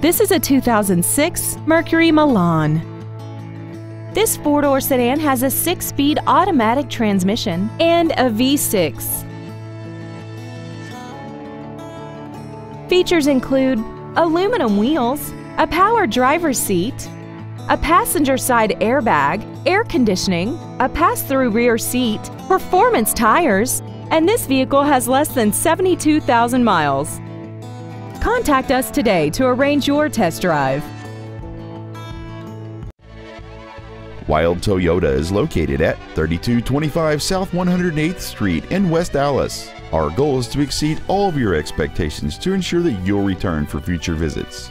This is a 2006 Mercury Milan. This four-door sedan has a six-speed automatic transmission and a V6. Features include aluminum wheels, a power driver's seat, a passenger side airbag, air conditioning, a pass-through rear seat, performance tires, and this vehicle has less than 72,000 miles. Contact us today to arrange your test drive. Wilde Toyota is located at 3225 South 108th Street in West Allis. Our goal is to exceed all of your expectations to ensure that you'll return for future visits.